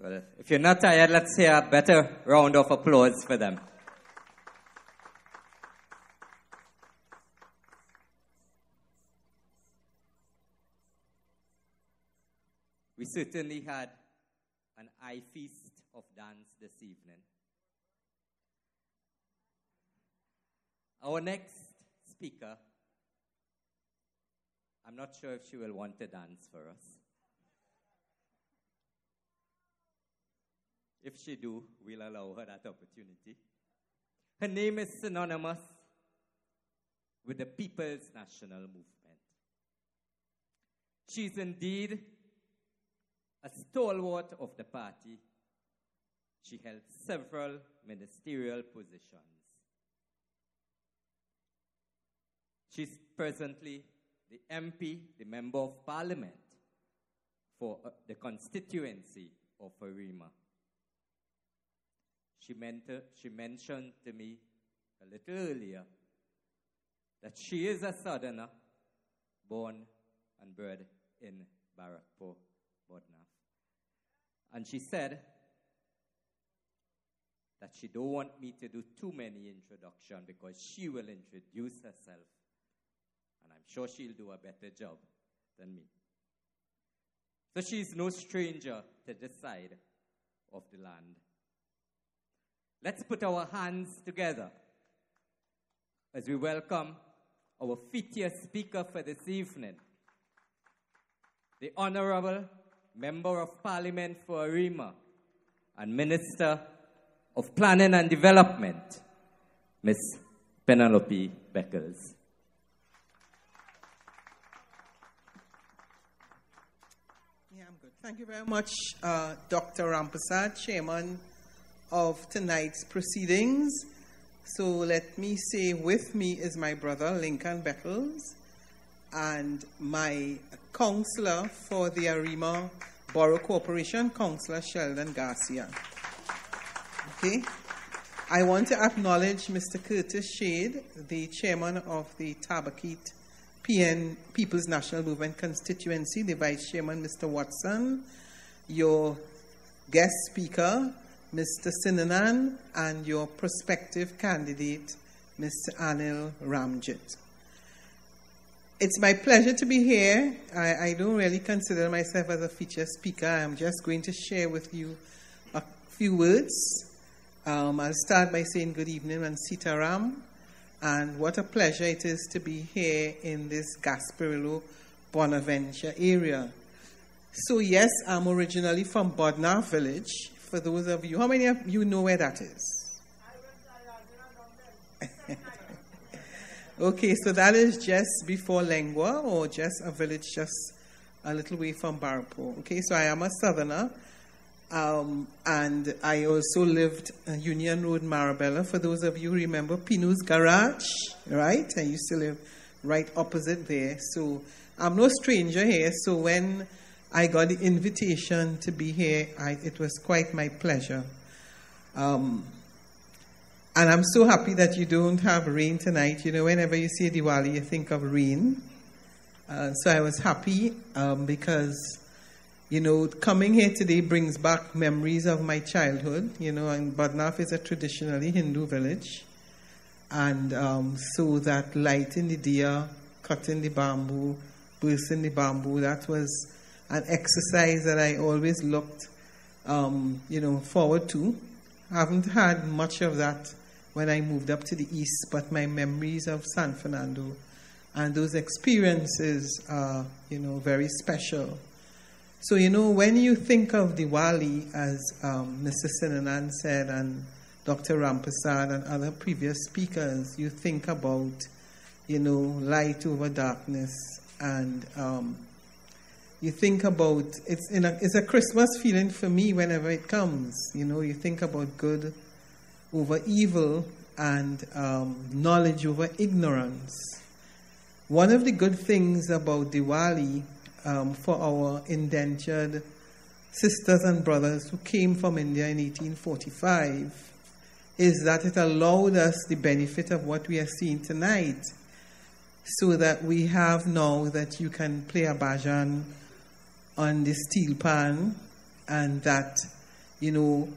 Well, if you're not tired, let's hear a better round of applause for them. We certainly had an eye feast of dance this evening. Our next speaker, I'm not sure if she will want to dance for us. If she do, we'll allow her that opportunity. Her name is synonymous with the People's National Movement. She's indeed a stalwart of the party. She held several ministerial positions. She's presently the MP, the Member of Parliament for uh, the constituency of Arima. She, she mentioned to me a little earlier that she is a southerner born and bred in Barrackpore, Bodnaf. And she said that she don't want me to do too many introduction because she will introduce herself. And I'm sure she'll do a better job than me. So she's no stranger to this side of the land. Let's put our hands together as we welcome our 50th speaker for this evening, the Honorable Member of Parliament for Arima and Minister of Planning and Development, Ms. Penelope Beckles. Yeah, I'm good. Thank you very much, uh, Dr. Rampersad, Chairman of tonight's proceedings. So let me say with me is my brother, Lincoln Beckles, and my counselor for the Arima Borough Corporation, Councillor Sheldon Garcia. Okay. I want to acknowledge Mr. Curtis Shade, the chairman of the Tabaquite PN People's National Movement constituency, the vice chairman, Mr. Watson, your guest speaker, Mr. Sinanan, and your prospective candidate, Mr. Anil Ramjit. It's my pleasure to be here. I, I, don't really consider myself as a feature speaker. I'm just going to share with you a few words. Um, I'll start by saying good evening and Sitaram, and what a pleasure it is to be here in this Gasparillo Bonaventure area. So, yes, I'm originally from Bodnar village. For those of you, how many of you know where that is? Okay, so that is just before Lengua, or just a village just a little way from Barrackpore. Okay, so I am a southerner, um, and I also lived on Union Road, Marabella. For those of you who remember Pinu's Garage, right? I used to live right opposite there. So I'm no stranger here. So when I got the invitation to be here, I, it was quite my pleasure. Um, and I'm so happy that you don't have rain tonight. You know, whenever you see Diwali, you think of rain. Uh, so I was happy um, because, you know, coming here today brings back memories of my childhood. You know, and Bodnaf is a traditionally Hindu village. And um, so that lighting the diya, cutting the bamboo, bursting the bamboo, that was an exercise that I always looked, um, you know, forward to. I haven't had much of that when I moved up to the east, but my memories of San Fernando and those experiences are, you know, very special. So, you know, when you think of Diwali, as um, Mr. Sinanan said, and Dr. Rampersad and other previous speakers, you think about, you know, light over darkness, and um, you think about it's in a, it's a Christmas feeling for me whenever it comes. You know, you think about good over evil and um, knowledge over ignorance. One of the good things about Diwali um, for our indentured sisters and brothers who came from India in 1845 is that it allowed us the benefit of what we are seeing tonight so that we have now that you can play a bhajan on the steel pan and that you know,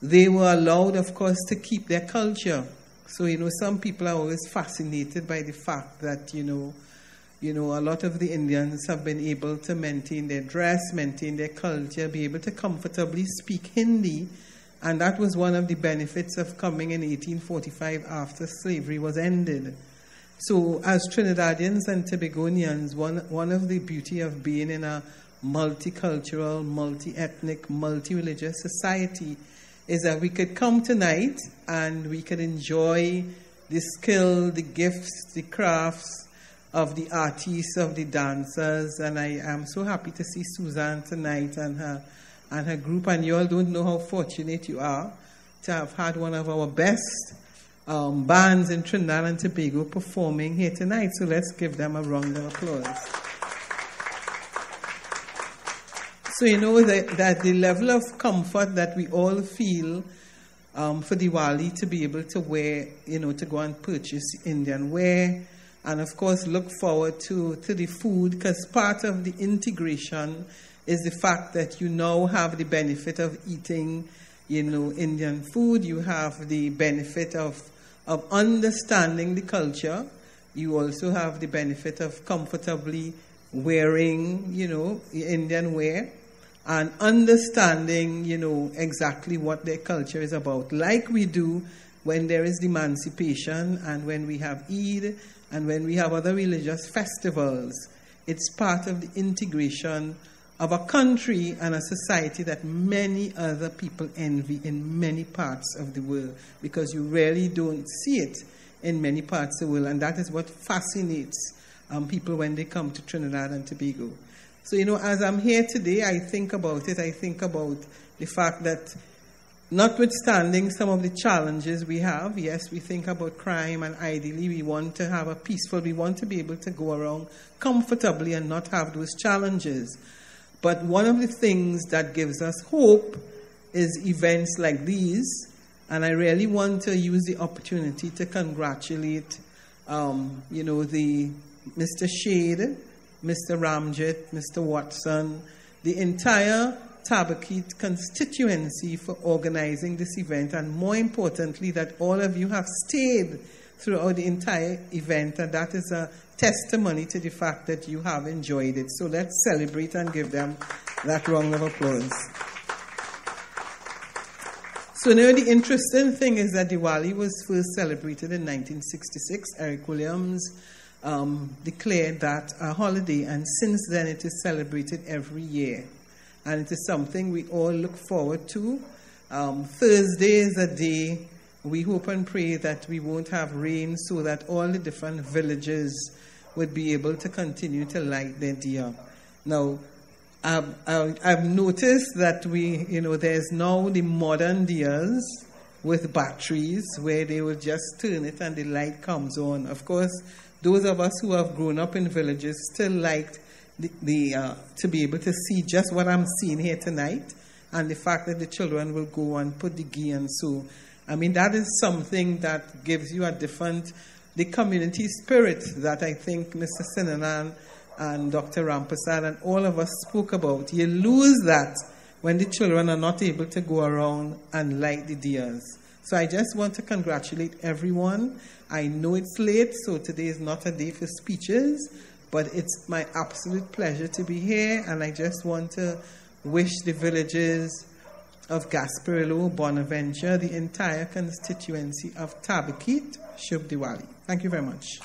they were allowed, of course, to keep their culture. So, you know, some people are always fascinated by the fact that, you know, you know, a lot of the Indians have been able to maintain their dress, maintain their culture, be able to comfortably speak Hindi. And that was one of the benefits of coming in 1845 after slavery was ended. So, as Trinidadians and Tobagonians, one, one of the beauty of being in a multicultural, multi ethnic, multi religious society is that we could come tonight and we could enjoy the skill, the gifts, the crafts of the artists, of the dancers. And I am so happy to see Suzanne tonight and her, and her group. And you all don't know how fortunate you are to have had one of our best um, bands in Trinidad and Tobago performing here tonight. So let's give them a round of applause. So, you know that, that the level of comfort that we all feel um, for Diwali to be able to wear, you know, to go and purchase Indian wear, and of course look forward to, to the food, because part of the integration is the fact that you now have the benefit of eating, you know, Indian food, you have the benefit of of understanding the culture. You also have the benefit of comfortably wearing, you know, Indian wear and understanding, you know, exactly what their culture is about, like we do when there is emancipation and when we have Eid and when we have other religious festivals. It's part of the integration of a country and a society that many other people envy in many parts of the world because you really don't see it in many parts of the world. And that is what fascinates um, people when they come to Trinidad and Tobago. So, you know, as I'm here today, I think about it. I think about the fact that notwithstanding some of the challenges we have, yes, we think about crime and ideally we want to have a peaceful, we want to be able to go around comfortably and not have those challenges. But one of the things that gives us hope is events like these. And I really want to use the opportunity to congratulate, um, you know, the Mr. Shade, Mr. Ramjit, Mr. Watson, the entire Tabaquite constituency for organizing this event, and more importantly, that all of you have stayed throughout the entire event, and that is a testimony to the fact that you have enjoyed it. So let's celebrate and give them that round of applause. So now the interesting thing is that Diwali was first celebrated in 1966. Eric Williams um, declared that a holiday, and since then it is celebrated every year. And it is something we all look forward to. Um, Thursday is a day we hope and pray that we won't have rain so that all the different villages would be able to continue to light their diya. Now, I've, I've noticed that we, you know, there's now the modern diyas with batteries where they will just turn it and the light comes on. Of course, those of us who have grown up in villages still like the, the uh, to be able to see just what I'm seeing here tonight and the fact that the children will go and put the ghee and so. I mean, that is something that gives you a different the community spirit that I think Mr. Sinanan and Dr. Rampersad and all of us spoke about. You lose that when the children are not able to go around and light the diyas. So I just want to congratulate everyone. I know it's late, so today is not a day for speeches, but it's my absolute pleasure to be here, and I just want to wish the villages of Gasparillo, Bonaventure, the entire constituency of Tabaquite, Shub Diwali. Thank you very much.